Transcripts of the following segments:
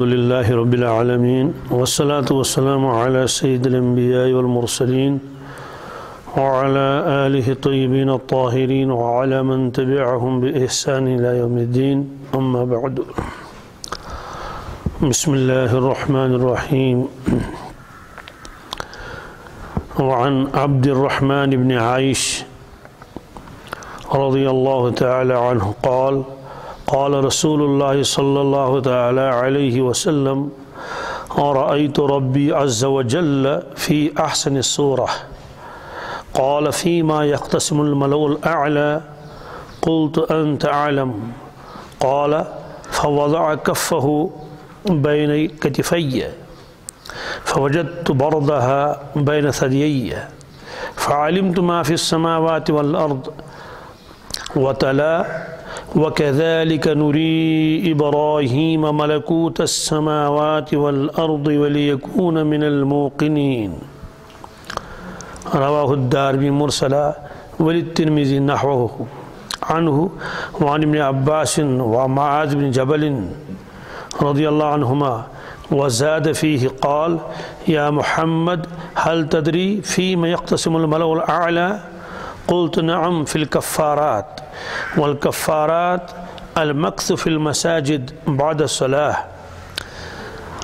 الحمد لله رب العالمين والصلاة والسلام على سيد الأنبياء والمرسلين وعلى آله الطيبين الطاهرين وعلى من تبعهم بإحسان إلى يوم الدين. أما بعد بسم الله الرحمن الرحيم. وعن عبد الرحمن بن عيش رضي الله تعالى عنه قال قال رسول الله صلى الله تعالى عليه وسلم رأيت ربي عز وجل في أحسن الصورة؟ قال فيما يقتسم الملو الأعلى قلت أنت أعلم. قال فوضع كفه بين كتفي فوجدت بردها بين ثديي فعلمت ما في السماوات والأرض وتلا وكذلك نري إبراهيم ملكوت السماوات والأرض وليكون من الموقنين. رواه الدارمي مرسلا وللترمذي نحوه. عنه وعن ابن عباس ومعاذ بن جبل رضي الله عنهما وزاد فيه قال يا محمد هل تدري فيما يقتسم الملأ الأعلى قلت نعم في الكفارات والكفارات المكث في المساجد بعد الصلاة.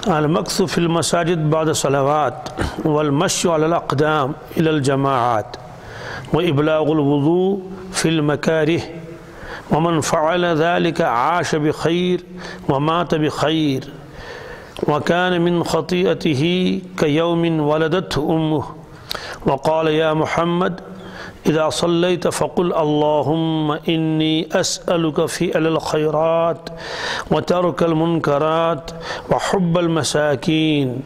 المكث في المساجد بعد الصلوات والمشي على الأقدام إلى الجماعات وإبلاغ الوضوء في المكاره ومن فعل ذلك عاش بخير ومات بخير وكان من خطيئته كيوم ولدته أمه. وقال يا محمد إذا صليت فقل اللهم إني أسألك فعل الخيرات وترك المنكرات وحب المساكين.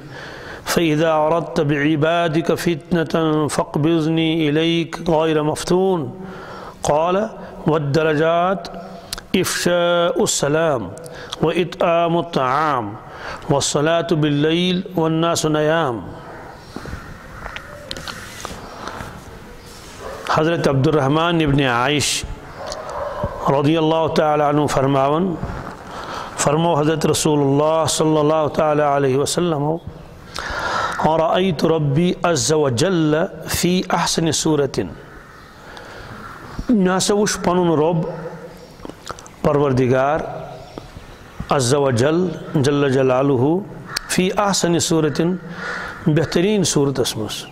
فإذا أردت بعبادك فتنة فاقبضني إليك غير مفتون. قال والدرجات إفشاء السلام وإطعام الطعام والصلاة بالليل والناس نيام. حضرت عبد الرحمن ابن عائش رضی اللہ تعالی عنہ فرماون، فرمو حضرت رسول اللہ صلی اللہ تعالی علیہ وسلم اور رأیت ربی عز و جل فی احسن صورت ناسا وش پنن رب، پروردگار، عز و جل جل جلالہ، فی احسن صورت بہترین صورت اسمس۔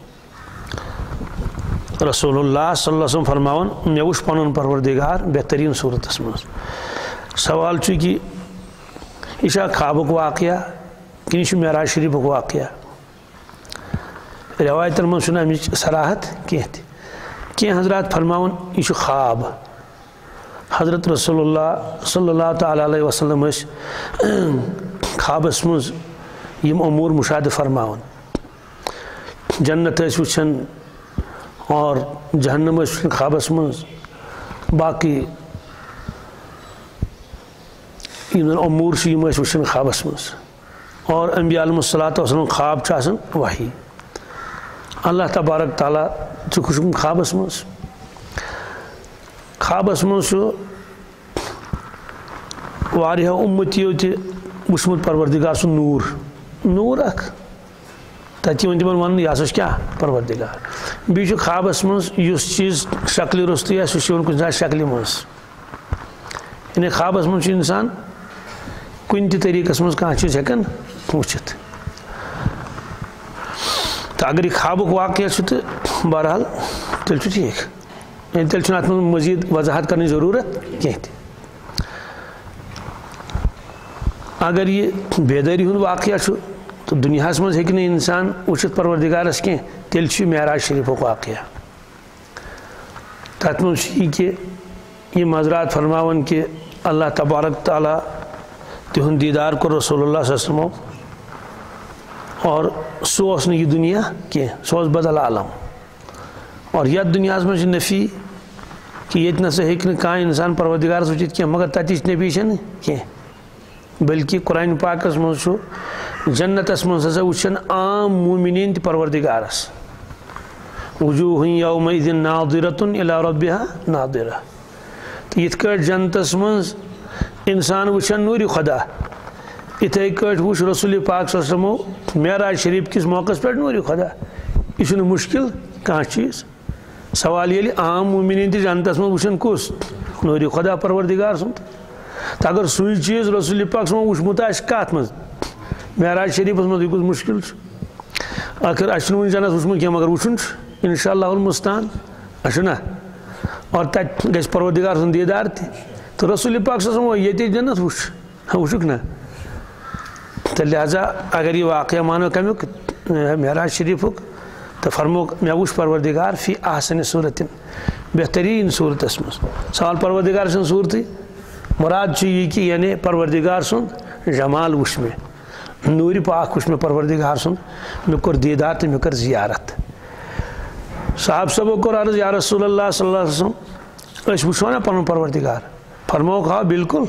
رسول اللہ صلی اللہ علیہ وسلم فرماون مے وش پنن پروردگار بہترین صورتس مز سوال کہ یہ خوابک واقعہ کن یہ معراج شریفک واقعہ روایتن من چھنہ امچ صلاحت کی کی حضرات فرماون یہ خواب حضرت رسول اللہ صلی اللہ تعالی علیہ وسلم خوابس مز امور مشاہدہ فرماون جنت اس وچھن اور جہنم خوابس مز باقی امور وچن خوابس مز اور انبیاء علیہ الصلاۃ وسلم خواب آسان وحی۔ اللہ تبارک تعالیٰ ٹھیک خوابس مز خوابس مز امتیو تہ وچمت پروردگار سن نور۔ نور اخ تتہ تمن ون یہ ہسا کیا پروردگار بیچ خوابس مز اس چیز شکل رستو آہ سہ کن شکل مز یعنی خوابس مز انسان؟ کن تہ طریقس مز کھانا چیز ہکان وچت تو اگر یہ خوابک واقعہ تو بہرحال تیل ٹھیک یعنی تیل ات مزید وضاحت کرنے ضرورت کی اگر یہ بیداری ہند واقعہ تو دنیا مز ہیکہ انسان وچت پروردگارس کی تیل معراج شریف واقعہ تر مز یہ کہ یہ مضرات فرماون کہ اللہ تبارک تعالیٰ تہد دیدار کور رسول اللہ صلی اللہ علیہ وسلم اور سہ یہ دنیا کی سہ بدل عالم۔ اور یت دنیا مجھ نفی کہ یہ نسا ہیکہ کھانا انسان پروردگارس وچت کی مگر تتچ نفی کی بلکہ قرآن پاکس مز جنتس مز ہسا وچن عام مومنین تہ پروردگارس وجوہ یوم ناظرۃ الی ربها ناظرہ. تو یت کٹ جنتس مز انسان وچن نور خدا. اتھے کٹ وچ رسول پاک صلی اللہ علیہ وسلم معراج شریف کس موقع پہ نور خدا. یہ مشکل کان چیز. سوال یلی عام مومنین تہ جنتس من وچھن کس؟ نور خدا پروردگار سند تو اگر سوئی چیز رسول پاک صلی وچھمت آس کت من معراج شریفس من یہ کس مشکل آخر اس ون جنت کی مگر وچھن ان شاء اللہ المستان اچھا اور تت گھس پروردگار سن دیدار تہ تو رسول پاک صلی اللہ علیہ وسلم یہ جنت وچھ وچھک ہاں، نا تو لہذا اگر یہ واقعہ مانو کمیک معراج شریفک تو فرمو مے وچ پروردگار فی احسن صورت بہترین صورت من سوال پروردگار سن صورت۔ مراد یہ کہ یعنی پروردگار سن جمال وچ میں۔ نور پاک وچ میں پروردگار سن مے کور دیدار تو مے کر زیارت۔ صاحب صبح کور عرض یا رسول اللہ صلی اللہ علیہ وسلم، اس وچھو نا پن پروردگار فرموک ہاں بالکل۔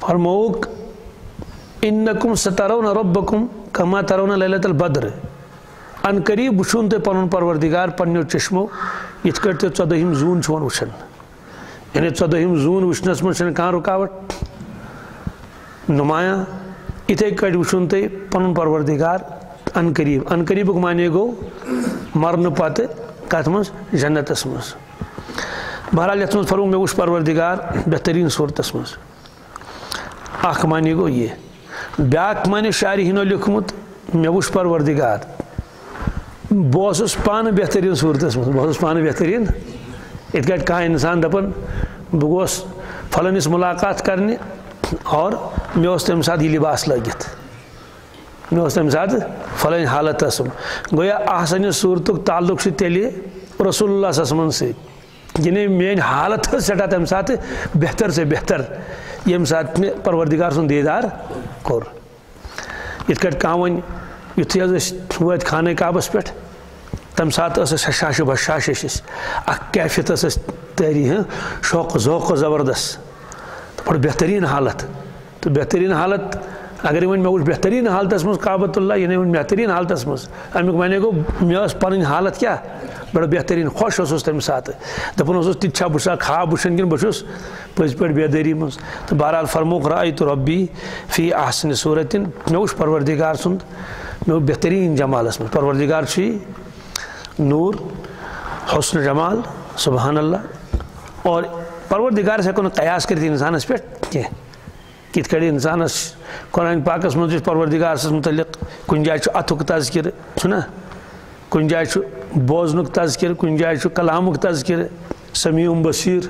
فرموک انکم سترون ربکم کما ترون لیلت البدر۔ ان قریب وچھن تو پن پروردگار پنو چشمو، یت کٹ تہ ژۄدہم زوٗن چھُ وۄنۍ یعنی ژۄدہم زوٗن وٕچھنس منٛز چھنہٕ کانٛہہ رُکاوٹ؟ نمایاں۔ یِتھے کٲٹھۍ وٕچھُن تۄہہِ پنُن پروردگار ان قریب ان قریبُک معنے گوٚو مرنہٕ پتہٕ کتھ منٛز جنتس منٛز بہرحال یتھ منٛز فرمو مےٚ وٕچھ پروردگار بہتریٖن صوٗرتس منٛز اکھ معنے گوٚو یہِ بیٛاکھ معنے شارحیٖنو لیوٚکھمُت مےٚ وٕچھ پروردگار بہس پانہ بہترین صورتس من بہس پانہ بہترین ات کٹ کھانا انسان دپان بہ گوس فلانس ملاقات کرنے اور مے تمہ سات یہ لباس لگت مے تمہ سات فلان حالت اسم۔ گویا احسن صورت تعلق تیل رسول اللہ صلی اللہ علیہ وسلم یعنی میان حالت سٹھا تمہ سات بہتر سے بہتر۔ یم سات مے پروردگار سن دیدار کور۔ ات کٹ کھانا ون یتھے حظ وت خانہ کعبس پہ تم سات شاش بشاش اخ کیفیت تاری ہاں؟ شوق، ذوق زبردست۔ بڑ بہترین حالت۔ تو بہترین حالت، اگر ون مے وچ بہترین حالتس مز کعبۃ اللہ یعنی یہ ون بہترین حالتس مز امیک معنی گو مے پن حالت کیا بڑا بہترین خوش اس تمہ سات دپان اس تہ بہ خواب وچھان کن بہس پز پہ بیداری مز تو بہرحال فرموک رائے تو ربی فی احسن صورت مے وچھ پروردگار سند، مے بہترین جمالس مز پروردگار چھ نور، حسن جمال، سبحان اللہ۔ اور پروردگار سے ہوں قیاس کرت انسانس پہ کی کت کڑ انسانس؟ قرآن پاکس من پروردگار متعلق کن جائے اتھک تذکر چھنا کن جائے بوزنک تذکر کن جائے کلامک تذکر سمیع بصیر۔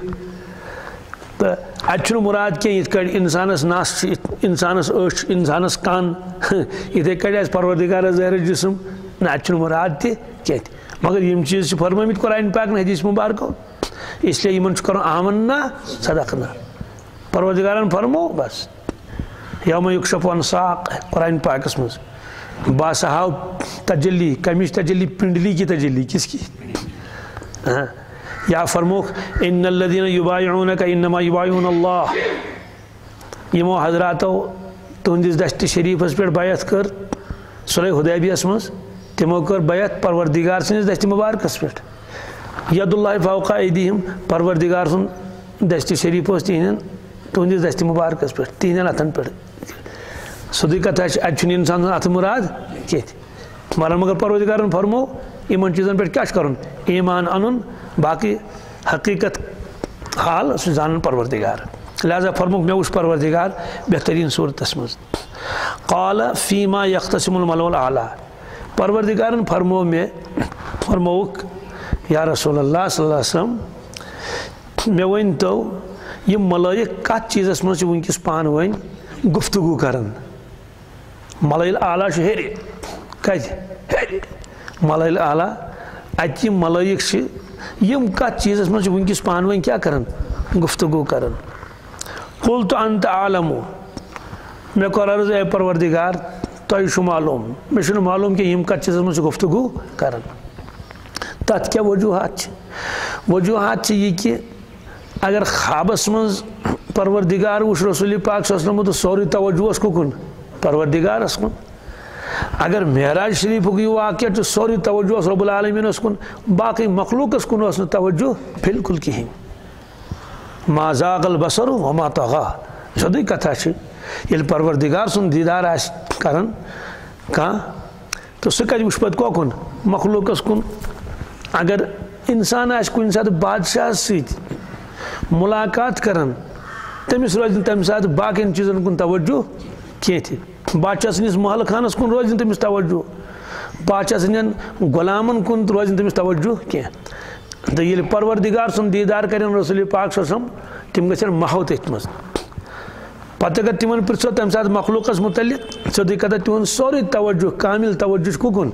تو اتہ مراد کی یت کڑ انسانس نس انسانس اچھ انسانس کان؟ اتھے کڑ آس پروردگار ظاہر جسم نہ اتہ مراد تہ کی مگر یم چیز فرمت قرآن پاک نے حدیث مبارکو اس لیے ان کر آمنا، صدقنا۔ پروردگارن فرمو، بس۔ یوم یکشف عن ساق قرآن پاکس مز بس ہاو تجلی کمچ تجلی، پنڈلی کی تجلی، کس کی؟ ہاں۔ یا فرموک ان الذين يبايعونك انما يبايعون الله یمو حضراتو تہندس دشت شریفس پہ بیعت کر۔ صلح حدیبیس مز تمو کر بیعت پروردگار سنس دست مبارکس پہ ید اللہ فوقا ایدیہم پروردگار سن دست شریف اس تہن تہندس دست مبارکس پہ تہندین اتن پہ سدی کتھ اتھ انسان ات مراد کھیت مگر مگر پروردگارن فرمو ان چیزن پہ کیا کرن، ایمان ان باقی حقیقت حال سہ زان پروردگار۔ لہذا فرموک مے وچھ پروردگار بہترین صورتس مز۔ قال فیما یختصم الملول اعلیٰ۔ پروردگارن فرمو میں فرموک یا رسول اللہ صلی اللہ علیہ وسلم میں ون تو یہ ملائک کت چیزس من ونکس پان ون گفتگو کرن ملائل اعلیٰ ہر کت ہر ملائل اعلیٰ ات ملائک یم کت چیزس من ونکس پان ون کیا کرن گفتگو کرن قل تو انت عالمو میں کور عرض اے پروردگار تہ معلوم۔ مے معلوم کہ یم کت چیز من گفتگو کران۔ تت کیا وجوہات وجوہات یہ کہ اگر خوابس من پروردگار وچ رسول پاک صلی اللہ علیہ وسلم تو سوری توجہ اس کن پروردگارس کن۔ اگر معراج شریف یہ واقعہ تو سوری توجہ اس رب العالمین اس کن، باقی مخلوق اس کن، اس توجہ بالکل کہیں ما زاغ البصر وما طغى۔ سدی کتھا چھ یل پروردگار سن دیدار جی آس کران کان تو سہ کتہ وچ پتہ کوکن مخلوقس کن۔ اگر انسان آس کن سات بادشاہ ست ملاقات کران تمس روز تمہ سات باقین چیزن کن توجہ کی بادشاہ سنس محل خانس کن روز تمس توجہ۔ بادشاہ سن غلامن کن روز تمس توجہ کی تو یل پروردگار سن دیدار کرن رسول پاک سسم تم گھن محو تھی مز پتہ اگر تمن پرسو تمہ سات مخلوقس متعلق سیودی کتہ تہد سوری توجہ، کامل توجہ ککن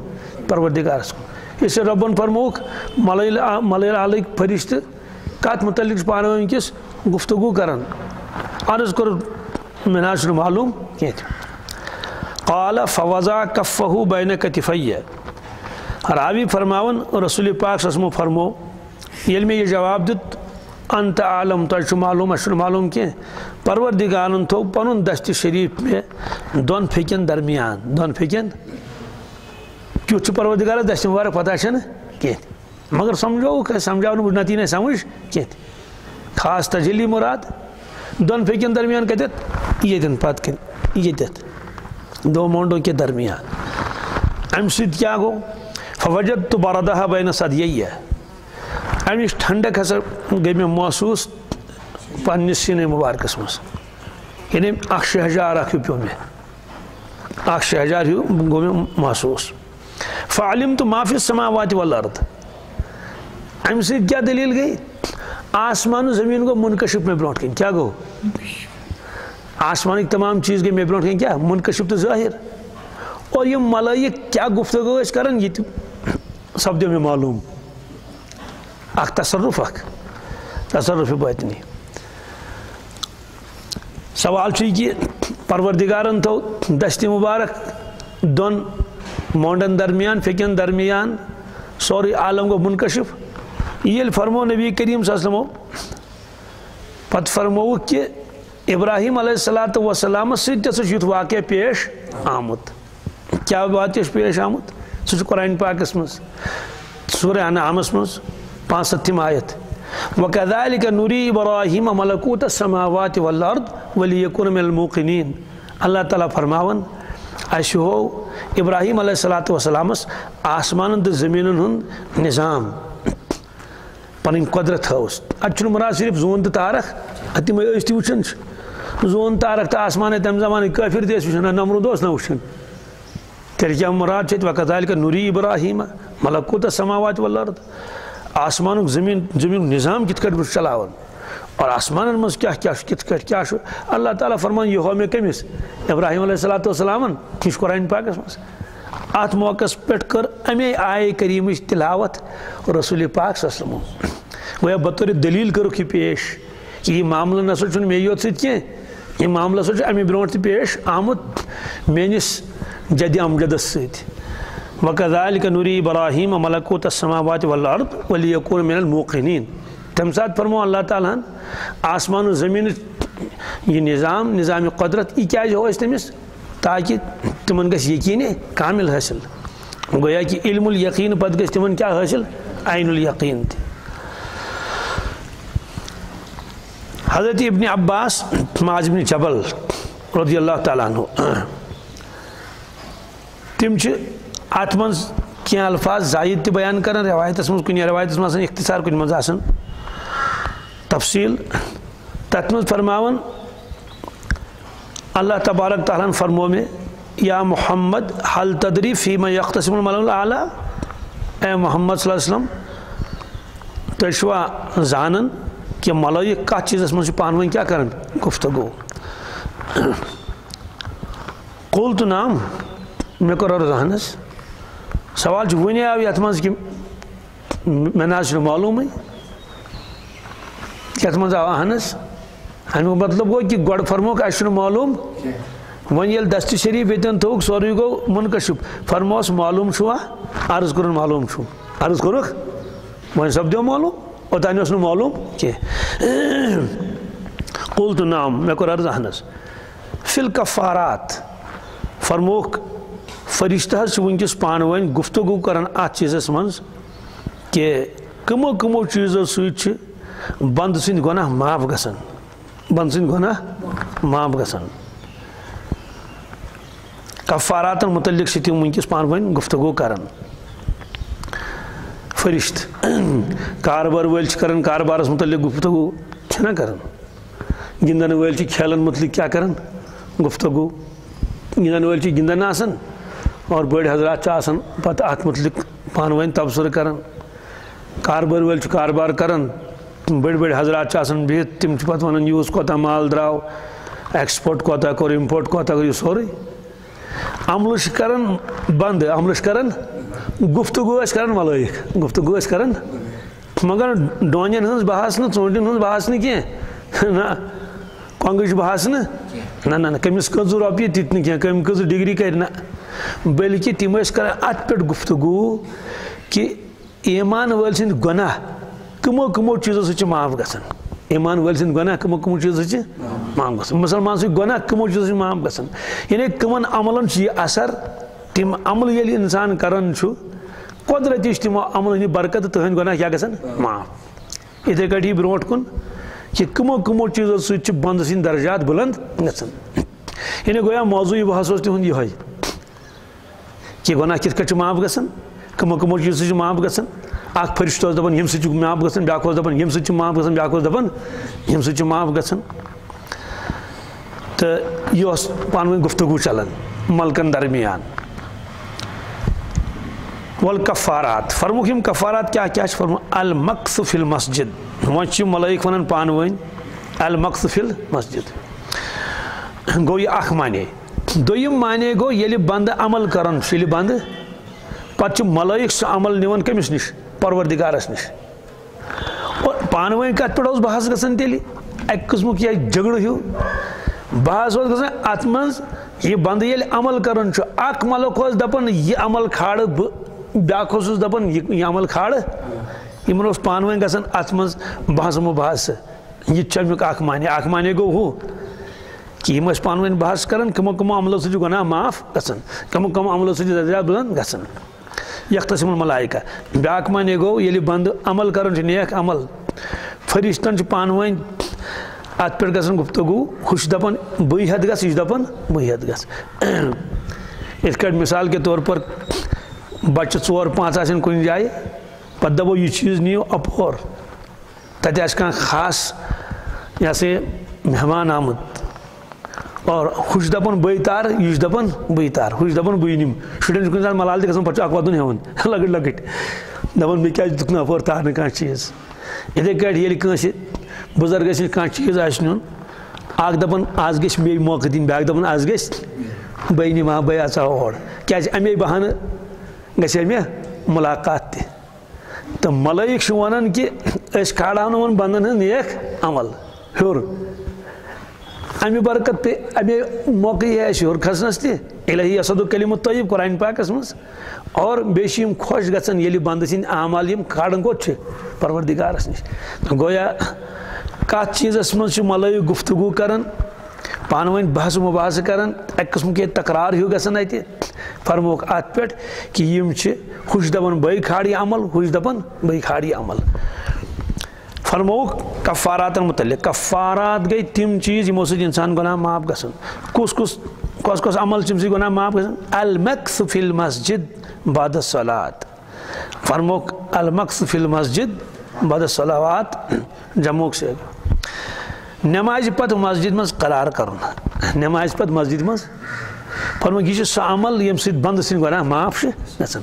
پروردگارس کن۔ اس ربن فرموک، ملیل ملیل علیک فرشتہ کت متعلق پانہ ونکس گفتگو کران عرض کر مےٚ نہ حظ چھُنہٕ قال فوضا کفہو بین کتفیہ راوی فرماون، رسول پاک سسمو فرمو ییٚلہِ مےٚ یہِ جواب دیُت انت عالم تۄہہِ چھُ معلوٗم اَسہِ چھُنہٕ معلوٗم کینٛہہ پروردِگارن تھوٚو پنُن دستہِ شریٖف مےٚ دۄن پھیٚکٮ۪ن درمیان دۄن پھیٚکٮ۪ن کیُتھ چھُ پروردِگارس دستہِ پتہ چھنہٕ مگر سمجھووُکھ اَسہِ سمجھاو نہٕ سمجھ؟ کینٛہہ تہِ خاص تجلی مراد دون پھیکن درمیان کتت یتن پت کن یتت دو مونڈوں کے درمیان۔ ام سید کیا گو؟ فوجد تو بردہ بین صدیہ امش ٹھنڈک ہسا گئی میں محسوس پنس سین مبارکس مز یعنی اخ شہجار اخ پیو میں۔ اخ شہجار ہیو گو میں محسوس۔ فعلم تو معافی السماوات والارض ام سید کیا دلیل گئی؟ آسمان و زمین کو منکشف میں برونٹ کہیں کیا گو؟ آسمان تمام چیز گئی میں برونٹ کہیں کیا؟ منکشف تو ظاہر۔ اور یہ ملائک کیا گفتگو اس کرن؟ یہ سب میں معلوم۔ اخ، تصرف اخ، تصرف باطنی سوال چھ کہ پروردگارن تو دست مبارک دون مونڈن درمیان، فکن درمیان، سوری، عالم کو منکشف یل فرمو نبی کریم صلی اللہ علیہ وسلم، پت فرمو کہ ابراہیم علیہ السلات وسلام سیت واقع پیش آمت۔ کیا واقع پیش آمت؟ سہ قرآن پاکس مز سورہ انعامس مز پانچ ستم آیت۔ وکذالک نوری ابراہیم ملکوت السماوات والارض ولیکن من الموقنین اللہ تعالیٰ فرماون اس ہو، ابراہیم علیہ السلات وسلامس آسمان تو زمین ہند نظام پن قدرت ہاؤس اتنا مراد صرف زون تو تارک اتم وچان زون تارک تو آسمان تم زمانے کافر تیس وچان نمرود اس نہ وچان تیل کیا مراد چھ وکذالک نوری ابراہیم، ملکوت السماوات والارض۔ آسمان زمین زمین نظام کت کٹ چلاون۔ اور آسمان مز کیا کیا کت کٹ کیا اللہ تعالیٰ فرمان، یہ ہو میں کمس ابراہیم علیہ الصلوۃ والسلام کش قرآن پاکس مز ات موقع پہ کر امی آئے کریم تلاوت رسول پاک صلی اللہ علیہ وسلم۔ گویا بطور دلیل کرک یہ پیش۔ کہ یہ معاملہ نسا چھ مے یوت ست کی یہ معاملہ سا امی برونٹ پیش آمت میانس جد امجدس ست وکذالک نوری ابراہیم ملکوت السماوات والارض ولیکون من الموقنین تم سات فرمو، اللہ تعالیٰ آسمان و زمین، یہ نظام نظام قدرت، یہ کیا ہو اس تمس؟ تاکہ تمن گھس یقین کامل حاصل۔ گویا کہ علم الیقین پتہ گھس تمن کیا حاصل؟ عین الیقین تہ حضرت ابن عباس، معاذ بن جبل رضی اللہ تعالیٰ عنہ، تم ات من کی الفاظ زائد تہ بیان کران روایتس من کن روایتس من اختصار کن من تفصیل تت من فرماون، اللہ تبارک تعالیٰ فرمو میں، یا محمد، حل تدری فیما یختصم المل اعلیٰ اے محمد صلی اللہ علیہ وسلم تھی زانن کہ ملائک کت چیزس من پانو کیا کران گفتگو۔ قول تو نام مے کور عرض سوال ون آو یت من کہ مے نا معلوم یت من آو اہنس امیک مطلب گو کہ گۄڈٕ فرموک اَسہِ چھُنہٕ معلوم۔ وۄنۍ ییٚلہِ دستہِ شریٖف ییٚتٮ۪ن تھوٚوُکھ سورُے گوٚو مُنکشِف۔ فرموس معلوم چھُوا عرض کوٚرُن معلوم چھُ عرض کوٚرُکھ وۄنۍ سپدیو معلوم۔ اوٚتانۍ اوس نہٕ معلوم کینٛہہ کُل تہٕ نام مےٚ کوٚر عرض اہن حظ فِل کفارات فرموکھ فرشتہٕ حظ چھِ وٕنکٮ۪س پانہٕ ؤنۍ گُفتگوٗ کران اَتھ چیٖزَس منٛز کہِ کٕمو کٕمو چیٖزو سۭتۍ چھِ بنٛدٕ سٕنٛدۍ گۄناہ معاف گژھان۔ بند سند گناہ معاف گژھان۔ کفاراتن متعلق تم ونکس پان ون گفتگو کران۔ فرشت کاربار ول کران، کاربارس متعلق گفتگو چھنا کران۔ گندن ول کھیلن متعلق کیا کران؟ گفتگو۔ گندن ول گندن آسان۔ اور بڑ حضرات پتہ ات متعلق پان ون تبصرہ کران کاربار ول کاربار کران بڑ بڑ حضرات بہت تم پتہ ونان یوس کوتا مال دراو ایکسپورٹ کوتا کور امپورٹ کوتا کور یہ سورے عمل کران بند عمل کران گفتگو کران ملائک گفتگو کران مگر ڈونین ہنز بحث نا ژوٗنٛٹھٮ۪ن ہنز بحث نہٕ کینٛہہ نہ کۄنٛگٕچ بحث نہٕ۔ نہ نہ کٔمِس کٔژٕ رۄپیہِ تِتہِ نہٕ کینٛہہ کٔمۍ کٔژٕ ڈگری کرِ نہ۔ بلکہِ تِم ٲسۍ کران اَتھ پٮ۪ٹھ گفتگوٗ کہِ ایمان وٲلۍ سٕنٛدۍ گۄناہ کٕمو کٕمو چیٖزو سۭتۍ چھِ معاف گژھان ایمان وٲلۍ سٕنٛدۍ گۄناہ کٕمو کٕمو چیٖزو سۭتۍ چھِ معاف گژھان مُسلمان سٕنٛدۍ گۄناہ کٕمو چیٖزو سۭتۍ معاف گژھان یعنی کٕمن عملن چھُ یہِ اثر تِم عمل ییٚلہِ اِنسان کران چھُ قۄدرتی چھِ تِمو عملن برکت تہٕ تٕہٕنٛدۍ گۄناہ کیٛاہ گژھان معاف۔ یِتھٕے کٲٹھۍ یی برونٛٹھ کُن کہ کمو کمو چیزو سۭتۍ چھِ بنٛدٕ درجات بُلنٛد گژھان یعنی گویا موضوٗعی بحث اوس تِہُنٛد یِہوے کہِ گۄناہ کِتھ کٔٹھۍ معاف گژھان کٕمو کٕمو چیٖزو سۭتۍ معاف گژھان اکھ فرشتہٕ اوس دپان ییٚمہِ سۭتۍ معاف گژھان بیاکھ اوس دپان ییٚمہِ سۭتۍ چھُ معاف گژھان بیاکھ اوس دپان ییٚمہِ سۭتۍ چھُ معاف گژھان تہٕ یہِ اوس پانہٕ ؤنۍ گفتگوٗ چلان ملکن درمیان ول کفارات فرمُکھ یِم کفارات کیٛاہ کیٛاہ چھِ فرمُت المقص فِل مسجد وۄنۍ چھِ ملٲیِک وَنان پانہٕ ؤنۍ المقص فِل مسجد گوٚو یہِ اکھ معنے دوٚیِم معنے گوٚو ییٚلہِ بنٛدٕ عمل کران چھُ ییٚلہِ بنٛدٕ. پتہٕ چھُ ملٲیِک سُہ عمل نِوان کٔمِس نِش، پروردِگارس نِش. اور پانہٕ ؤنۍ کتھ پٮ۪ٹھ بحث گژھان تیٚلہِ اکہِ قٕسمُک یہِ جگڑٕ ہیوٗ. بحث اوس گژھان اتھ منٛز یہِ بنٛدٕ ییٚلہِ عمل کران چھُ اکھ ملک اوس دپان یہِ عمل کھالہٕ بہٕ بیاکھ اوسُس دپان یہِ عمل کھالہٕ یِمن اوس پانہٕ ؤنۍ گژھان اتھ منٛز بحث مُبحثہٕ یہِ تہِ چھُ امیُک اکھ معنے اکھ معنے کہ یِم ٲسۍ پانہٕ بحث کران کٕمو کٕمو عملو سۭتۍ چھُ گۄناہ معاف گژھان کٕمو کٕمو عملو سۭتۍ چھُ درجات بُلنٛد گژھان یختسم الملایکا بیاکھ معنے گوٚو ییٚلہِ بنٛدٕ عمل کران چھُ نیک عمل فرشتن چھُ پانہٕ ؤنۍ اتھ پٮ۪ٹھ گژھان گفتگوٗ ہُہ چھُ دپان بٕے ہٮ۪تھ گژھ یہِ چھُ دپان بٕے ہٮ۪تھ گژھ یِتھ کٲٹھۍ مِثال کے طور پر بچہِ ژور پانٛژھ آسن کُنہِ جایہِ پتہٕ دپو یہِ چیٖز نِیِو اپور تتہِ آسہِ خاص یہِ ہسا مہمان آمُت اور ہُہ چھُ دپان بٕے تار یہِ چھُ دپان بٕے تار ہُہ چھُ دپان بٕے نِمہٕ شُرٮ۪ن چھُ کُنہِ ملال تہِ گژھان پتہٕ چھُ اکھ وَدُن ہیوان دپان مےٚ کیازِ دِتُکھ نہٕ اپور تارنہٕ کانٛہہ چیٖز یِتھٕے کٲٹھۍ ییٚلہِ کٲنٛسہِ بُزرگس نِش کانٛہہ چیٖز آسہِ نیُن دپان آز گژھِ بیٚیہِ موقعہٕ دِنۍ بیاکھ دپان آز گژھِ بٕے نِمہٕ ہا بٕے اژٕ اور کیازِ اَمے بہانہٕ گژھِ ہے مےٚ مُلاقات تہِ تہٕ ملٲیِک چھِ وَنان کہِ أسۍ کھالہو نیک عمل. ہیوٚر امہِ برکت پے امے موقعہٕ یی اَسہِ ہیوٚر کھسنس تہِ الہی اسدُ کلیمُت طیب قۄرانہِ پاکس منٛز اور بیٚیہِ چھِ یِم خۄش گژھان ییٚلہِ اعمال یِم کھالان کوٚت چھِ پروردِگارس نِش گویا کتھ چیٖزس منٛز چھِ ملٲیِک گفتگوٗ کران پانہٕ ؤنۍ بحث مُباحثہٕ کران اکہِ قٕسمُک ییٚتہِ تکرار ہیوٗ گژھان اتہِ فرموکھ اتھ پٮ۪ٹھ کہِ یِم چھِ ہُہ چھُ دپان بٕے کھال یہِ عمل ہُہ چھُ دپان بٕے کھال عمل۔ فرموکھ کفاراتن متعلق کفارات گٔے تِم چیٖز، یِمو سۭتۍ اِنسان گۄناہ معاف گژھان کُس کُس کۄس کۄس عمل چھِ اَمہِ سۭتۍ گۄناہ معاف گژھان المقس فِل مسجد باد صلات فرموکھ المقس فِل مسجد بد صلوات جموں سے نٮ۪مازِ پتہٕ مسجد منٛز قرار کرُن نٮ۪مازِ پتہٕ مسجد منٛز فرموکھ یہِ چھُ عمل ییٚمہِ سۭتۍ بنٛدٕ سٕنٛدۍ گۄناہ معاف چھِ گژھان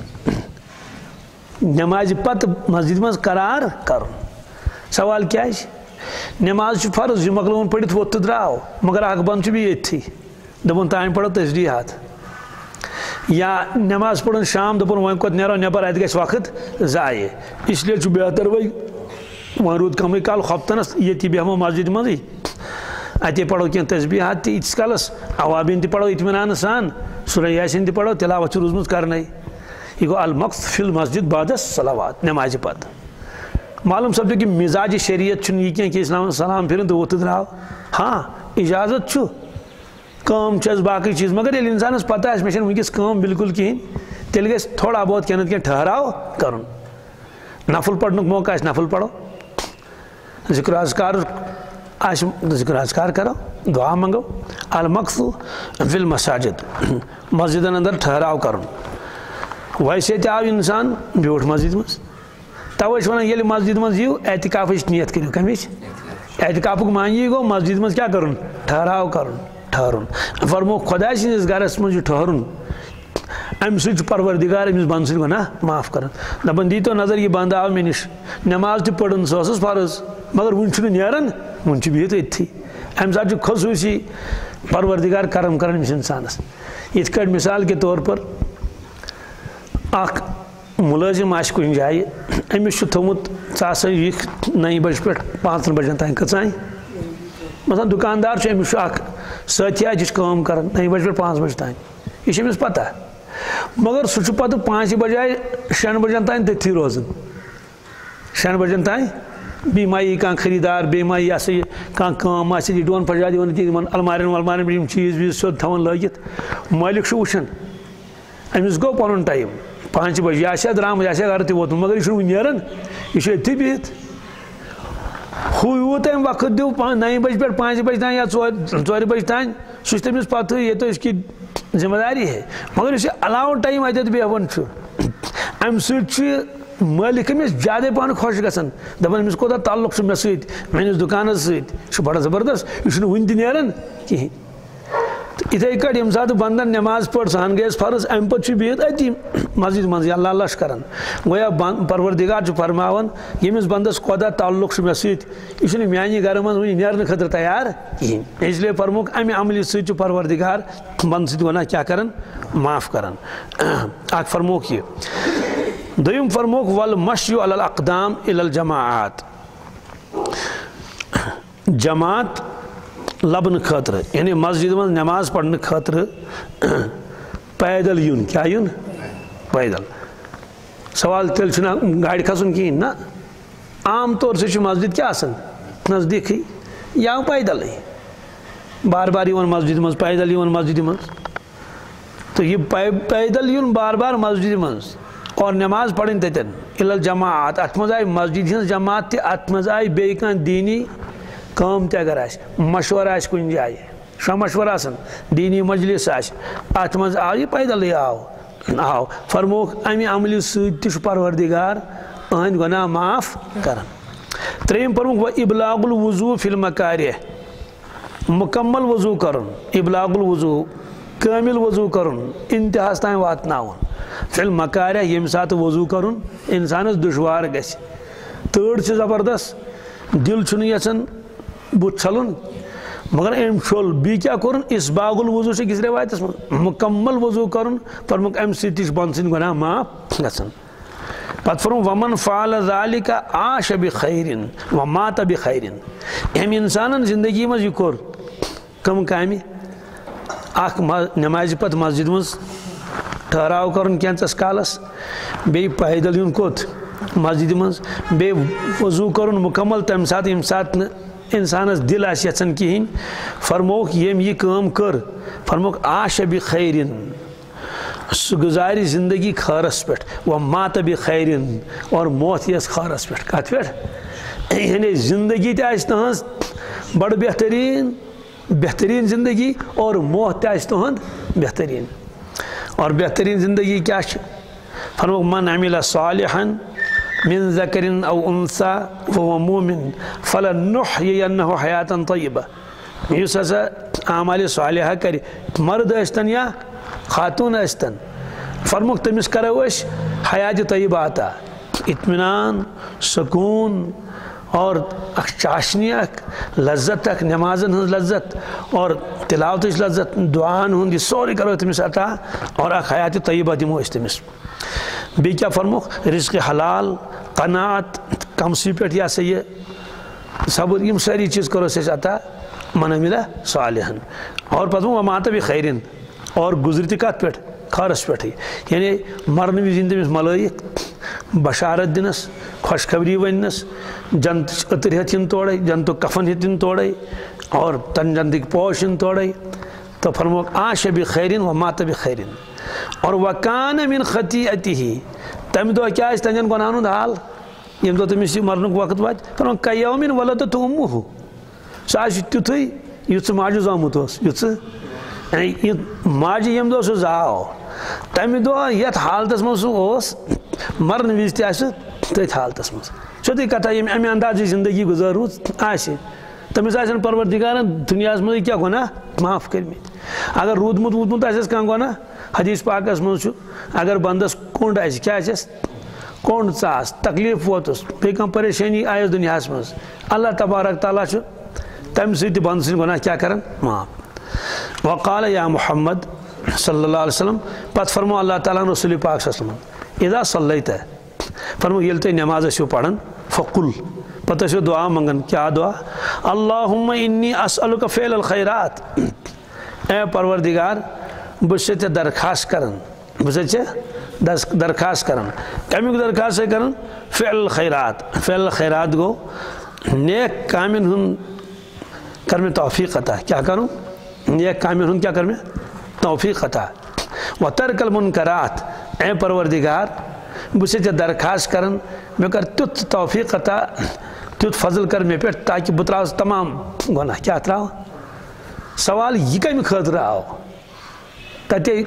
نٮ۪مازِ پتہٕ مسجد منٛز قرار کرُن سوال کیٛازِ نٮ۪ماز چھُ فرض یہِ مۄکلووُن پٔرِتھ ووٚتھ تہٕ درٛاو، مگر اکھ بنٛد چھُ بیٚیہِ ییٚتھی دوٚپُن تانۍ پرو تسبیٖحات یا نٮ۪ماز پٔرٕن شام دوٚپُن وۄنۍ کوٚت نیرو نٮ۪بر اَتہِ گژھِ وقت ضایہِ اس لیے بہتر وۄنۍ وۄنۍ روٗد کمٕے کال ہۄپتنس ییٚتی بیٚہمو مسجد منٛزٕے اتے پرو کینٛہہ تسبیٖحات تہِ ییٖتِس کالس۔ عوابیٖن تہِ پرو اطمینانہٕ سان۔ سُرے یاسیٖن تہِ پرو تِلاوت چھِ روٗزمٕژ کرنٕے یہِ گوٚو المقص فِل مسجد بادس صلوات نٮ۪مازِ پتہٕ معلوٗم سپدِ کہِ مِزاجہِ شریعت چھُنہٕ یہِ کینٛہہ کہِ اسلام سلام پھِرُن تہٕ ووٚتھ تہٕ ہاں اِجازت چھُ کٲم چھَس باقٕے چیٖز۔ مگر ییٚلہِ اِنسانَس پتہ آسہِ مےٚ چھَنہٕ وٕنکیٚس کٲم بِلکُل کِہیٖنۍ تیٚلہِ تھوڑا بہت کینٛہہ نتہٕ کینٛہہ ٹھہراو کرُن نفل پرنُک موقعہٕ آسہِ نفل پرو ذِکر اذکار آسہِ ذِکر اذکار کرو، دعا منگو۔ المقصو فی المساجد، مسجدن اندر ٹھہراو کرن ویسے تہ آو انسان، بیوٹھ مسجد مز توے ونان ییٚلہِ مسجد مز یِیو احتکافٕچ نیت کٔرِو کمِچ احتکافُک معنی گوٚو مسجد مز کیٛاہ کَرُن ٹھہراو کَرُن ٹھہرُن فرمو خۄدا سٕنٛدِس گرس چھُ ٹھہرُن امہِ چھُ پروردِگار أمِس بنٛد سۭتۍ گۄناہ معاف کران دپان دیٖتو نظر یہِ بنٛد آو مےٚ نِش نٮ۪ماز تہِ سۄ ٲسٕس فرض مگر وُنہِ چھُنہٕ نیران وُنہِ چھُ بِہِتھ أتھی اَمہِ ساتہٕ چھُ خصوٗصی پروردِگار کرم کران أمِس اِنسانس یِتھ کٲٹھۍ مِثال کے طور پر اکھ مُلٲزِم آسہِ کُنہِ جایہِ، أمِس چھُ تھوٚمُت ژٕ ہسا یِکھ نَیہِ بَجہِ پٮ۪ٹھ پانٛژَن بَجَن تانۍ کٔژانۍ۔ مثلاً دُکاندار چھُ أمِس چھُ اکھ سٲتھِیا یہِ چھِ کٲم کران نَیہِ یہ أمِس پتہ۔ مگر سُہ پتہ پانٛژِ بجاے شٮ۪ن بجن تانۍ تٔتھی روزان۔ شٮ۪ن بجن تانۍ بیٚیہِ ما یی کانٛہہ خریٖدار بیٚیہِ ما یہِ ہسا یہِ کانٛہہ کٲم آسہِ، یہِ ڈوٗن پھجا دِوان ییٚتہِ یِمن المارٮ۪ن ولمارٮ۪ن پٮ۪ٹھ یِم چیٖز ویٖز سیوٚد تھاوان لٲگِتھ۔ مٲلِک چھُ وٕچھان، أمِس گوٚو ٹایم۔ پانٛژِ بجہِ یہِ آسہِ ہا درٛامُت یہِ آسہِ مگر یہِ چھُنہٕ وُنہِ نیران یہِ چھُ أتھی بِہِتھ ہُہ یوٗت وقت دیُو نَیہِ بجہِ پٮ۪ٹھ پانٛژِ بجہِ تانۍ یا ژورِ ژورِ بجہِ تانۍ سُہ چھُ تٔمِس پتہٕ ییٚتہِ أسۍ کہِ ذمہ داری ہے۔ مگر اس علاوہ ٹائم اتت بیہوان ام سۭتۍ مٲلِک أمِس زیادَے پَہَن خۄش گژھان دَپان أمِس کوتاہ تعلق چھُ مےٚ سۭتۍ میٲنِس دُکانَس سۭتۍ زبردست، یہِ چھُنہٕ وٕنہِ تہِ نیران کِہیٖنۍ تہٕ یِتھَے کٲٹھۍ ییٚمہِ ساتہٕ بنٛدَن نٮ۪ماز پٔر سۄ ہن گٔیَس فرض اَمہِ پَتہٕ چھُ بِہِتھ أتی مسجد منٛزٕے اللہ اللہ چھُ کران گویا پروردِگار چھُ فرماوان ییٚمِس بنٛدَس تعلق چھُ مےٚ سۭتۍ یہِ چھُنہٕ میٛانہِ گرٕ منٛز وٕنہِ نیرنہٕ خٲطرٕ تیار کِہیٖنۍ اِسلیے فرموکھ اَمہِ عملہِ سۭتۍ چھُ پروردِگار، بنٛدٕ سۭتۍ وَنان کیٛاہ کران معاف کران اکھ فرموکھ یہِ۔ دوٚیِم فرموکھ وَل مشیوٗ القدام اِل الجماعت جماعت لَبنہٕ خٲطرٕ یعنی مسجد منٛز نٮ۪ماز پرنہٕ خٲطرٕ پیدل یُن کیٛاہ یُن پیدل۔ سوال تیٚلہِ چھُنہ گاڑِ کھسُن کِہیٖنۍ نہ عام طور سے چھُ مسجد کیٛاہ آسان نزدیٖکٕے یا پیدلٕے بار بار یِوان مسجد منٛز، پیدل یِوان مسجدِ منٛز۔ تہٕ یہِ پیدل یُن بار بار مسجدِ منٛز۔ اور نٮ۪ماز پرٕنۍ تَتٮ۪ن اِل جماعت اَتھ منٛز مسجد ہِنٛز جماعت تہِ اَتھ منٛز آیہِ بیٚیہِ کانٛہہ دیٖنی کٲم تہِ اگر آسہِ مشوَر آسہِ کُنہِ جایہِ چھُنہ مشوَر آسان دیٖنی مجلِس آسہِ، اَتھ منٛز آو یہِ پیدلٕے آو آو فرموکھ اَمہِ عملہِ سۭتۍ تہِ چھُ پروردِگار أہٕنٛدۍ معاف کران۔ ترٛیٚیِم پوٚرمُت وۄنۍ اِبلاغ الوضوٗ فِلمہٕ کارِ مُکمل وضوٗ کَرُن اِبلاغ الوضوٗ کٲمِل وضوٗ کَرُن اِنتِہاہَس تانۍ واتناوُن۔ فِل مکاریا ییٚمہِ ساتہٕ وضوٗ کَرُن، اِنسانَس دُشوار گژھِ۔ تۭر چھِ زبردست، دِل چھُنہٕ یَژھان بُتھ چھَلُن مگر أمۍ چھوٚل بیٚیہِ کیٛاہ کوٚرُن اِسباغ الوضوٗ چھِ أکِس رٮ۪وایتَس منٛز مُکمل وضوٗ کَرُن پوٚرمُت اَمہِ سۭتۍ تہِ چھِ بۄنہٕ سٕنٛدۍ گۄناہ معاف گژھان پَتہٕ پھوٚرمُت وَمَن فال ظالِکا آش بِ خٲرِن وَ مات بِ خٲرِن أمۍ اِنسانَن زندگی منٛز یہِ کوٚر۔ کٕم کامہِ اَکھ نٮ۪مازِ پَتہٕ مسجِد منٛز ٹھہراو کَرُن کینٛژَس کالَس۔ بیٚیہِ پیدل یُن کوٚت مسجِدِ منٛز بیٚیہِ وضوٗ کَرُن مُکمل تَمہِ ساتہٕ ییٚمہِ ساتہٕ نہٕ۔ اِنسانَس دِل آسہِ یَژھان کِہیٖنۍ، فرموکھ ییٚمۍ یہِ کٲم کٔر، فرموکھ آشبِ خٲرِن سُہ گُزارِ زندگی خٲرَس پٮ۪ٹھ وۄنۍ ماتبِ خٲرِن اور موت یِیَس خٲرَس پٮ۪ٹھ۔ کَتھ پٮ۪ٹھ؟ یعنی زندگی تہِ آسہِ تٕہٕنٛز بَڑٕ بہتریٖن زندگی، اور موت تہِ آسہِ تُہُنٛد اور بہتریٖن زندگی کیٛاہ چھِ؟ فرموکھ، من امیٖلا صالحن من ذکرِن أو اُنسا وہ مومِن فلن نُح یہِ نہ حیاتن طیبہ یُس ہسا عامالہِ صالحہ کرِ مرد ٲسۍتن یا خاتوٗن ٲسۍتن فرموکھ تٔمِس کرو أسۍ حیاتِ طیبہ عطا اطمینان سکوٗن اور اکھ چاشنی اکھ لذت اکھ نٮ۪مازن ہٕنٛز لذت اور تِلاوتٕچ لذت دُعاہن ہُنٛد یہِ سورُے کرو تٔمِس عطا اور اکھ طیبہ دِمو أسۍ بیٚیہِ کیٛاہ فرموکھ رِزقہِ حلال قنات کَمسٕے پٮ۪ٹھ یہِ ہسا یہِ صبر یِم سٲری چیٖز کَروس أسۍ عطا منٲمِلا صالحن اور پَتہٕ ووٚن ماتب یہِ خٲرِن اور گُزرِ تہِ کَتھ پٮ۪ٹھ خٲرَس پٮ۪ٹھٕے یعنی مَرنہٕ وِزِ یِن تٔمِس ملٲیِک بشارت دِنَس خۄشخبری ؤنِنَس جنتٕچ أتٕر ہٮ۪تھ یِن تورَے جنتُک کفن ہٮ۪تھ یِن تورَے اور تَن جنتٕکۍ پوش یِن تورَے تہٕ فرموکھ آ شبِ خٲرِن و ماتبِ خٲرِن اور وکان امیٖن خطی اتی ہی تَمہِ دۄہ کیٛاہ آسہِ تَمہِ گۄنہن ہُنٛد حال ییٚمہِ دۄہ تٔمِس یہِ مَرنُک وقت واتہِ فرموکھ کَیومِن وَلو تہٕ تُمہٕ سُہ آسہِ تیُتھُے یُتھ ژٕ ماجہِ زامُت اوس یُتھ ژٕ یعنی یہِ ماجہِ ییٚمہِ دۄہ سُہ زاو تَمہِ دۄہ یَتھ حالتَس منٛز سُہ اوس۔ مرنہٕ وِزِ تہِ آسہِ تٔتھۍ حالتَس منٛز سیوٚدُے کَتھا ییٚمہِ اَمہِ اَندازٕچ زندگی گُزٲرمٕژ آسہِ تٔمِس آسن پروردِگارَن دُنیاہَس منٛز کیٛاہ گۄناہ معاف کٔرمٕتۍ اگر روٗدمُت ووٗدمُت آسٮ۪س کانٛہہ گۄناہ حدیٖث پاکَس منٛز چھُ اگر بنٛدَس کوٚنٛڈ آسہِ کیٛاہ آسٮ۪س کوٚنٛڈ ژاس تکلیٖف ووتُس۔ بیٚیہِ کانٛہہ پریشٲنی آیَس دُنیاہَس منٛز۔ اللہ تبارک تعالیٰ چھُ تَمہِ سۭتۍ تہِ بنٛدٕ سٕنٛدۍ گۄناہ کیٛاہ کَران معاف۔ وقال یا محمد صلی اللہ علیہ وسلم پَتہٕ فرمو اللہ تعالیٰ ہن رسوٗل پاک صلی اللہ علیہ وسلم اِدا صلی تہٕ فرمو ییٚلہِ تُہۍ نٮ۪ماز ٲسِو پَران فقُل، پَتہٕ ٲسِو دُعا منٛگان کیٛاہ دُعا؟ اللہُ اِنی اصل فیل الخیرات. اے پروردِگار بہٕ چھُسے ژےٚ درخاست کَران بہٕ چھُسے ژےٚ درخاست کَران کَمیُک فعل الخیرات فعل الخیرات گوٚو نیک کامٮ۪ن ہُنٛد کَر مےٚ توفیٖق عطا۔ کیٛاہ کَرُن نیک کامٮ۪ن ہُنٛد کیٛاہ کٔر مےٚ توفیٖق عطا۔ وۄنۍ ترکل مُنکرات اے پروردِگار بہٕ چھُسے ژےٚ درخاست کَران مےٚ کَر تیُتھ عطا تیُتھ فضل کَر مےٚ پٮ۪ٹھ تاکہِ بہٕ تمام گۄناہ کیٛاہ ترٛاوٕ سوال یہِ کَمہِ خٲطرٕ آو تَتے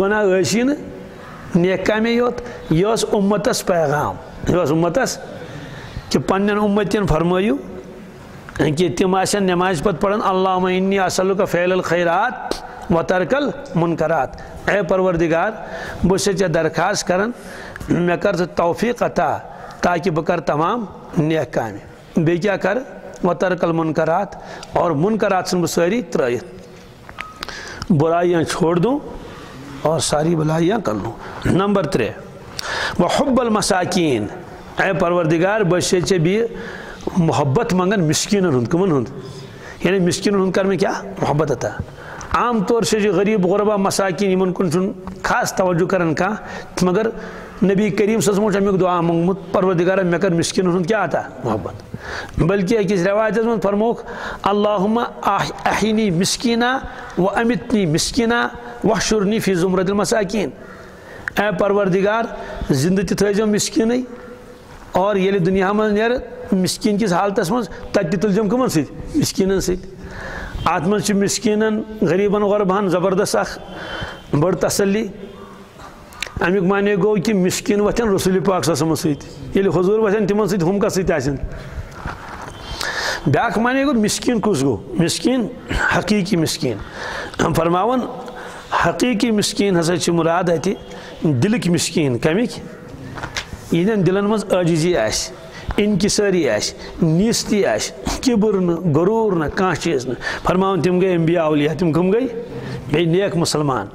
گۄناہ ٲسی نہٕ نیک کامے یوت یہِ ٲس اُمتَس پیغام۔ یہِ اوس اُمتَس، کہِ پنٛنٮ۪ن اُمتٮ۪ن فرمٲیِو کہِ تِم آسن نٮ۪مازِ پَتہٕ پَران اللہ معنی اصل کا فیل الخیرات وترکل مُنکرات اے پروردِگار بہٕ چھُسے ژےٚ درخاست کَران مےٚ کَر ژٕ توفیٖق عطا، تاکہِ بہٕ کَرٕ تمام نیک کامہِ بیٚیہِ کیٛاہ کَرٕ؟ وترکل مُنکرات اور مُنکرات ژھٕن بہٕ سٲری ترٛٲیِتھ بُرایاں چھوڑ دوں اور ساری بلایاں کر لوں۔ نمبر ترٛےٚ۔ وۄنۍ حُب المساکیٖن۔ اے پروردِگار بہٕ چھُسے ژےٚ بیٚیہِ محبت منٛگان مِسکیٖنَن ہُنٛد، کٕمَن ہُنٛد؟ یعنی مِسکیٖنَن ہُنٛد کَر مےٚ کیٛاہ محبت عطا عام طور چھِ یہِ غریٖب، غربا، مساکیٖن یِمَن کُن چھُنہٕ خاص توجوٗ کَران کانٛہہ مگر نبی کریٖم صٲبَس منٛز چھُ اَمیُک دُعا موٚنٛگمُت پروردِگارا مےٚ کَر مِسکیٖنَن ہُنٛد کیٛاہ عطا محبت۔ بلکہِ أکِس رٮ۪وایتَس منٛز فرموکھ اللہُمہ احینی مِسکیٖنا و اَمِتنی مِسکیٖنا وۄنۍ شُرنی فی ضُمرت المساکیٖن۔ اے پروردِگار زِندٕ تہِ تھٲیزیو مِسکیٖنٕے اور ییٚلہِ دُنیاہ منٛز نیرٕ مِسکیٖن کِس حالتَس منٛز تَتہِ تہِ تُلزیٚم کٕمَن سۭتۍ مِسکیٖنَن سۭتۍ اَتھ منٛز چھِ مِسکیٖنَن، غریٖبَن غۄربہَن زبردست اَکھ بٔڑ تسلی۔ اَمیُک معنے گوٚو کہِ مِسکیٖن وۄتھن رسوٗل پاک سَسمَس سۭتۍ. ییٚلہِ حضوٗر وۄتھن تِمن سۭتۍ ہُم کَتھ سۭتۍ آسن؟ بیٛاکھ معنے گوٚو مِسکیٖن کُس گوٚو مِسکیٖن حقیٖقی مِسکیٖن. فرماوان حقیٖقی مِسکیٖن ہسا چھِ مُراد اَتہِ دِلٕکۍ مِسکیٖن. کَمِکۍ یِہنٛدٮ۪ن دِلَن منٛز عٲجِزی آسہِ اِنکِسٲری آسہِ، نیٖستی آسہِ، کِبُر نہٕ، غروٗر نہٕ، کانٛہہ چیٖز نہٕ. فرماوان تِم گٔے اَمبیا اولیا تِم کٕم گٔے؟ بعيد مسلمان.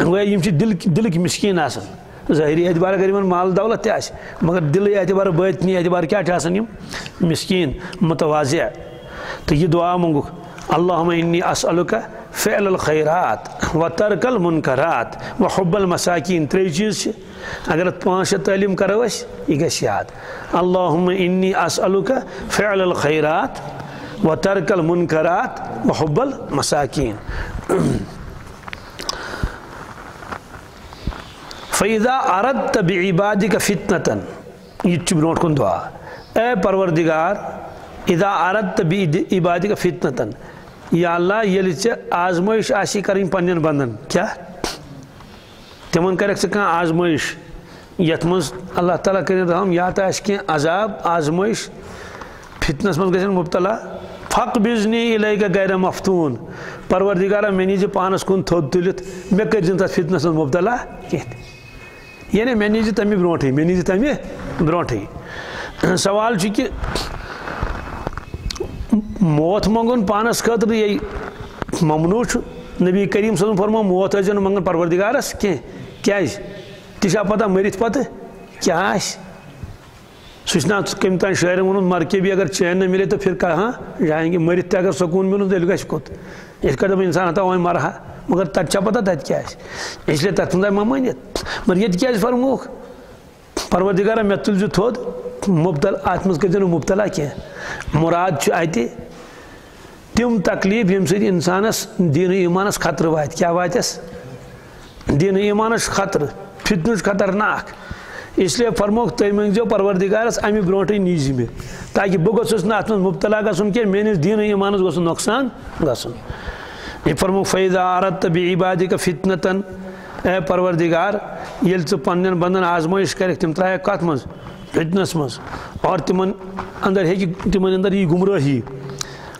مسلمان يمشي دلك دلك مسكين آسان ظاهري اعتبار غريبن مال دولة تعيش مگر دل بيتني بتنی اعتبار کیا آسان مسكين متواضع تيجي دعاء دعا اللهم إني أسألك فعل الخيرات وترك المنكرات وحب المساكين. تريجيس. اگر پانچ تعلیم کروش اس یہ گژھِ یاد اللهم إني أسألك فعل الخيرات وترك المنكرات وحب المساكين. فیضا عرد تہٕ بیٚیہِ عبادِ کا فِتنتن یہِ تہِ چھُ برونٛٹھ کُن اے پروردِگار اِدا عرد تہٕ بیٚیہِ کا فِتنتن یا اللہ ییٚلہِ ژےٚ آزمٲیش آسی کَرٕنۍ پنٕنٮ۪ن بنٛدن۔ کیٛاہ تِمن کَرکھ ژٕ کانٛہہ آزمٲیش یَتھ اللہ تعالیٰ کٔرِتھ رحم یا تہٕ آسہِ کینٛہہ عذاب آزمٲیش فِتنس منٛز گژھن مُبتلا۔ پھق بِزنی علاے گا گرِ مفتوٗن۔ پروردِگارا مےٚ نیٖزِ پانس کُن تھوٚد تُلِتھ مےٚ کٔرزِ تَتھ فِتنس منٛز مُبتلا۔ کینٛہہ تہِ یعنی مےٚ نیٖزِ تَمہِ برونٛٹھٕے مےٚ نیٖزِ تَمہِ برونٛٹھٕے۔ سوال چھُ کہِ موت منٛگُن پانَس خٲطرٕ یے ممنوٗع چھُ؟ نبی کریٖم صٲبن فرمو موت ٲسۍ زیو نہٕ منٛگان پروردِگارس کینٛہہ کیازِ تہِ چھا پتہ مٔرِتھ پتہٕ کیٛاہ آسہِ سُہ چھُنہ کٔمۍ تانۍ شٲعرن ووٚنمُت مرکے اگر چین نہ مِلے تہٕ پھر کہاں؟ جائیں گے۔ مٔرِتھ تہِ اگر سکوٗن مِلُن تیٚلہِ گژھِ کوٚت یِتھ کٲٹھۍ دَپان اِنسان ہتا وۄنۍ مرہا۔ مگر تَتہِ پتہ تَتہِ کیٛاہ آسہِ اِسلیے تَتھ ما مٲنِتھ مگر ییٚتہِ کیٛازِ فرموکھ پروردِگارا مےٚ تُلۍ زِ تھوٚد، مُبتل اَتھ منٛز کٔرزیٚو نہٕ مُبتلا کینٛہہ مُراد چھُ اَتہِ تِم تکلیٖف ییٚمہِ سۭتۍ اِنسانَس دیٖنہٕ ایٖمانَس خطرٕ واتہِ کیٛاہ واتٮ۪س دیٖنہٕ ایٖمانَس چھُ خطرٕ خطرناک۔ اس لیے فرموک تھی منگزو پروردگارس، امی برونٹے نیزی میں۔ تاکہ بہ گوس نا ات مبتلا گھن کی میس دین ایمانس گوس نقصان گھن یہ فرموک فیضا عرت طبی عبادی کا فتنتن اے پروردگار یل ژٕ پنن بندن آزمائش کرک تم ترایک کت مز فتنس مز اور تمن اندر ہیکہ، تمن اندر یہ گمراہی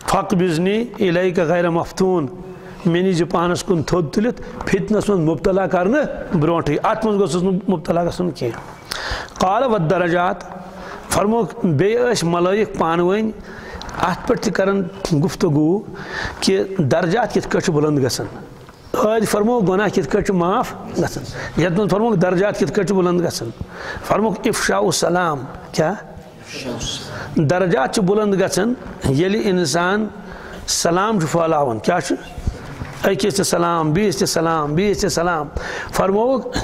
فق بزنی الہی کا غیر مفتون۔ مے نیز پانس کن تھوٚد تُلِتھ، فتنس مز مبتلا کرنے برونٹھے۔ ات مز گوٚژھُس نہٕ مبتلا گژھُن کینٛہہ۔ قال و درجات فرموک بیٚیہِ ٲسۍ ملٲیِک پانہٕ ؤنۍ اتھ پٮ۪ٹھ گفتگو کہ درجات کِتھ کٲٹھۍ چھِ بُلنٛد گژھان۔ آج فرمو گناہ کت کٹ معاف گژھان۔ یتھ من فرموک درجات کت کٹ بلند گژھان۔ فرموک افشاء السلام، کیا؟ درجات بلند گژھان یلی انسان سلام پھہلاون کیا اکس سلام بیس تہ سلام بیس تہ سلام۔ فرموک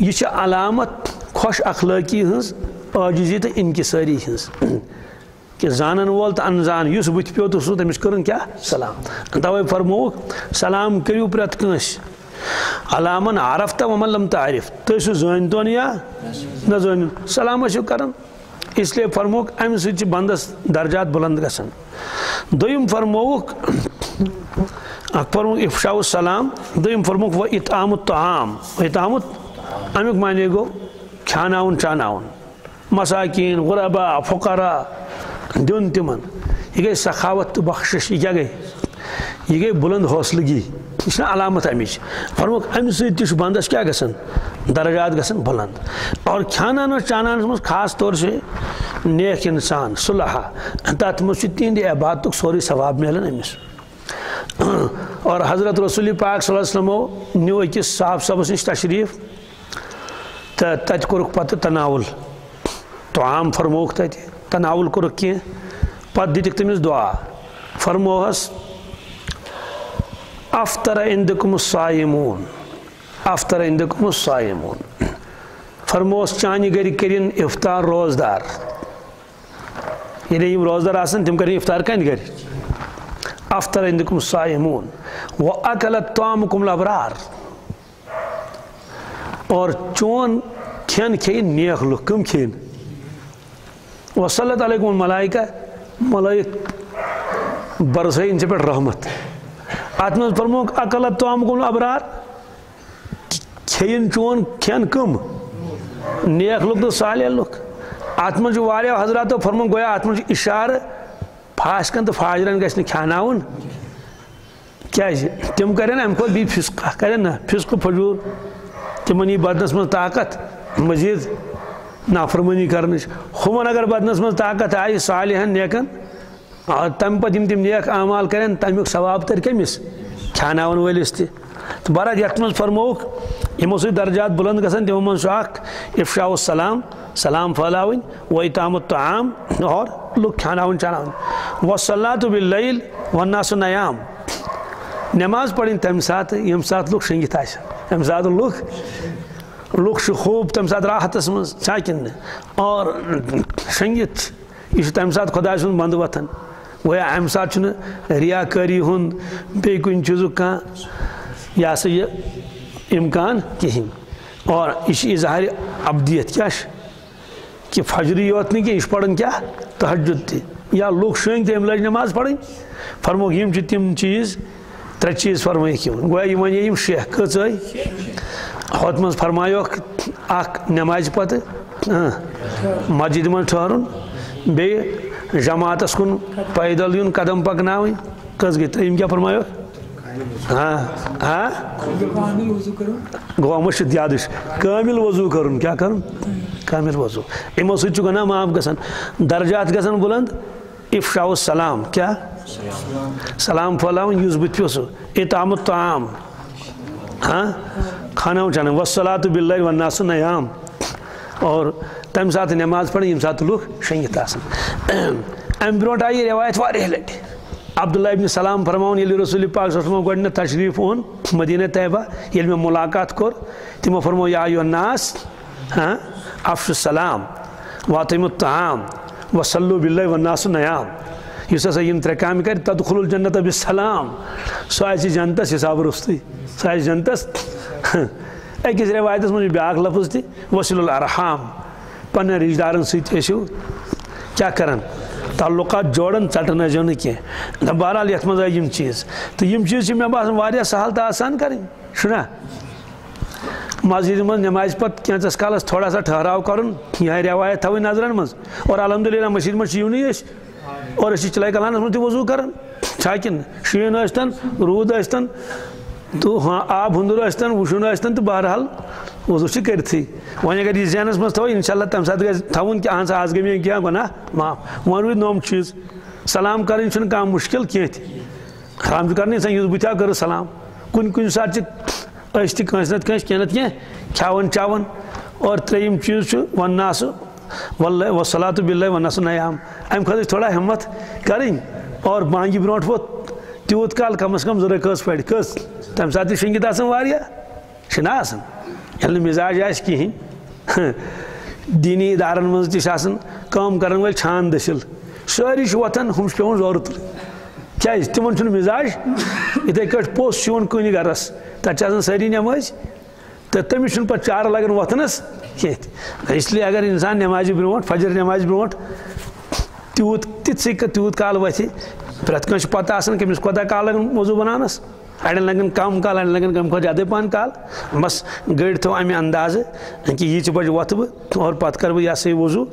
یہ علامت خوش اخلٲقی ہٕنٛز، عاجزی تہٕ انکسٲری ہٕنٛز۔ کہ زانن وول تو انزان اس بت پیو تو سو تمس کرن کیا؟ سلام. توے فرموک سلام کریو پرت کنس علامن عرفت ومن لم تعرف. تو سو زانتون یا نہ زان سلام اشو کرن. اس لیے فرموک ام سچ بندس درجات بلند گسن. دویم فرموک اک فرموک افشاء السلام. دویم فرموک و اطعام الطعام. اطعام امیک معنی گو کھاناون، چاناون. مساکین غربا فقراء دن تم یہ گئی سخاوت تو بخشش یہ کیا گئی یہ گئی بلند حوصلگی یہ علامت امچ فرموک ام سی بندس کیا گسن؟ درجات گسن بلند. اور کھانان اور چانان مز خاص طور سے نیک انسان، صلحہ. تات مز تہند عبادت سوری ثواب ملن امس اور حضرت رسول پاک صلی اللہ علیہ وسلم نیو اکس صاحب صبس نش تشریف تو تت کورک پتہ تناول. تو عام فرموک تتہ تناول کوٚرُکھ کینٛہہ پَتہٕ دِتِکھ تٔمِس دُعا. فرموہَس أفتر اِندِکُم الصائمون. أفتر اِندِکُم الصائمون. فرموس چانہِ گَرِ کٔرِنۍ اِفتار روزدار ییٚلہِ يعني یِم روزدار آسَن تِم کَرن اِفتار کَنہِ گَرِ أفتر أنٛدِکُم الصائمون. وَ اکلت تامُکُم لبرار اور چون کھٮ۪ن کھیٚیہِ نیک لُکھ کٕم وصلت علیکم الملائکہ، ملائک برسائی ان سے پہ رحمت۔ آتمز فرموک اقلت تو آمکم ابرار کھین چون، کھین کم۔ نیک لوگ تو صالح لوگ۔ آتمز جو واریا حضرات تو فرموک گویا آتمز اشار پھاس کن تو فاجرن گیس نے کھاناون کیا ہے تم کریں نا، ہم کو بھی فسق کریں نا، فسق فجور۔ تمنی بدنس میں طاقت، مزید۔ نافرمانی کرنچ ہمن اگر بدنس من طاقت آئی صالحن نیکن تم پتہ تم نیک اعمال کرن تمیک ثواب تر کمس کھاناون ولس تہ تو برات یت من فرموک یمو سی درجات بلند گژھن تمو من اخ افشاء السلام، سلام پھلاون و اطعام الطعام اور لوگ کھاناون چاناون. والصلاۃ باللیل والناس نیام. نماز پڑھن تم سات، یم سات لوگ شنگت آسن یم سات لوگ لوگ خوب تم سات راحتس من چاکن اور شنگت، یہ تم سات خدا سن بند وتھان گویا امہ سات ریا کاری ہند بی کن چیز کان یہ سا یہ امکان کہین اور یہ اظہار ابدیت کیا کہ فجری یوت نہیں کہ یہ پڑھن کیا؟ تحجد تہ یا لوگ شنگ تم لج نماز پڑھن فرموک تم چیز، ترے چیز فرمائک گویا یہ ون یم شیخ کچھ ہت من فرمایوک اخ نماز پتہ ہاں، مسجد من ٹھہرن بیٚیہِ جماعتس کُن پیدل یُن قدم پکناوٕنۍ کٔژ گٔے ترٛیٚیِم کیٛاہ فرمایوکھ ہاں ہاں؟ گوٚو مٔشِد یادٕچ کٲمِل وضوٗ کَرُن کیٛاہ کَرُن؟ کامِل وضوٗ۔ یِمو سۭتۍ چھُ گۄناہ معاف گژھان درجات گژھان بُلنٛد، اِفشاء السلام کیٛاہ سلام پھٲلاوٕنۍ یُس بٕتھِ پیوٚو سُہ اطامُت ہاں؟ کھانا چانا وسلات بلّہ وناس نیام اور تمہ سات نماز پڑھ یم سات لوگ شنگت آسان ام برونٹ آئی، روایت واریاہ لٹ عبداللہ ابن سلام فرماؤن، یلی رسول پاک صلی اللہ علیہ وسلم گوڑنہ تشریف اون مدینہ طیبہ، یلی میں ملاقات کر۔ تمو فرمو یا ایو الناس ہاں؟ افش السلام واتم الطعام، وصلو باللہ والناس نیام۔ اس ہسا یم ترے کام کر تدخل الجنت بالسلام. سو آسی جنتس حساب رستی سو آسی جنتس اکس روایتس من بیاکھ لفظ تہ وسیل الارحام پنہ رشتہ دارن ستو کیا کران؟ تعلقات جوڑن ٹٹن ٲسۍزیو نہٕ کینٛہہ. بہرحال یَتھ منٛز آیہِ یِم چیٖز. تہٕ یِم چیٖز چھِ مےٚ باسان واریاہ سہل تہٕ آسان کَرٕنۍ. چھُنا مسجد منٛز نٮ۪مازِ پَتہٕ کینٛژَس کالَس تھوڑا سا ٹھہراو کَرُن، یِہٕے رٮ۪وایت تھاوٕنۍ نظرَن منٛز. اور الحمدُاللہ مٔسجِد منٛز چھِ یِونٕے أسۍ. اور أسۍ چھِ چِلَے کلانَس منٛز تہِ وضوٗ کَران چھا کِنہٕ شیٖن ٲسۍتَن روٗد ہاں آب، ہُنٛدُر ٲسۍتَن وُشُن ٲسۍتَن تہٕ بہرحال وضوٗ چھِ کٔرتھٕے وۄنۍ اگر یہِ ذہنَس منٛز تھاوو اِنشاء اللہ تَمہِ ساتہٕ گژھِ تھاوُن اہن سا آز گٔے مےٚ کینٛہہ گۄناہ معاف وۄنۍ روٗدۍ نوٚم چیٖز۔ سلام کَرٕنۍ چھُنہٕ کانٛہہ مُشکِل کینٛہہ تہِ سلام چھُ کَرنٕے یُس بٕتھِ آو کٔرٕس سلام۔ کُنہِ کُنہِ ساتہٕ چھِ أسۍ تہِ کٲنٛسہِ نَتہٕ کٲنٛسہِ کینٛہہ نَتہٕ کینٛہہ کھٮ۪وان چٮ۪وان اور ترٛیٚیِم چیٖز چھُ وَننا سُہ وَلہ وصلاتہٕ بِلے وَننا سُہ نیام۔ اَمہِ خٲطرٕ تھوڑا ہٮ۪مت کَرٕنۍ اور بانٛگہِ برونٛٹھ ووت تیوٗت کال کَم اَز کَم زٕ رۄپیہِ کٔژ پَڑِ کٔژ تَمہِ ساتہٕ تہِ شٔنٛگِتھ آسان واریاہ چھِنہ آسان ییٚلہِ نہٕ مِزاج آسہِ کِہیٖنۍ دیٖنی اِدارَن منٛز تہِ چھِ چھان دٔسِل سٲری چھِ وۄتھان ہُم چھِ پٮ۪وان زورٕ تُلٕنۍ کیٛازِ تِمَن چھُنہٕ مِزاج یِتھَے کٲٹھۍ پوٚژھ چھُ یِوان کُنہِ گَرَس تَتہِ چھِ آسان سٲری کینٛہہ تہِ اِسلیے اگر اِنسان نٮ۪مازِ برونٛٹھ، فجر نٮ۪مازِ برونٛٹھ، تیوٗت تِتھسٕے تیوٗت کال وۄتھِ پرٛٮ۪تھ کٲنٛسہِ چھِ پَتہ آسان کٔمِس کوتاہ کال لَگان موضوٗع بَناونَس اَڑٮ۪ن لَگان کَم کال اَڑٮ۪ن لَگان کَمہِ کھۄتہٕ زیادَے پَہَن کال۔ بَس گٔڑۍ تھٲو اَمہِ اَندازٕ کہِ ییٖژِ بَجہِ وۄتھٕ بہٕ اور پَتہٕ کَرٕ بہٕ یہِ ہسا یہِ وضوٗ۔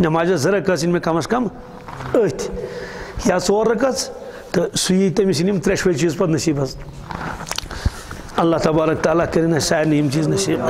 نٮ۪مازِ زٕ رَکٲژ یِن مےٚ کَم اَز کَم أتھۍ یا ژور رَکٲژ تہٕ سُہ یی تٔمِس یِن یِم ترٛٮ۪شوَے چیٖز پَتہٕ نصیٖب حظ اللہ تبارک تعالیٰ کٔرِنۍ اَسہِ سارنٕے یِم چیٖز نصیٖب۔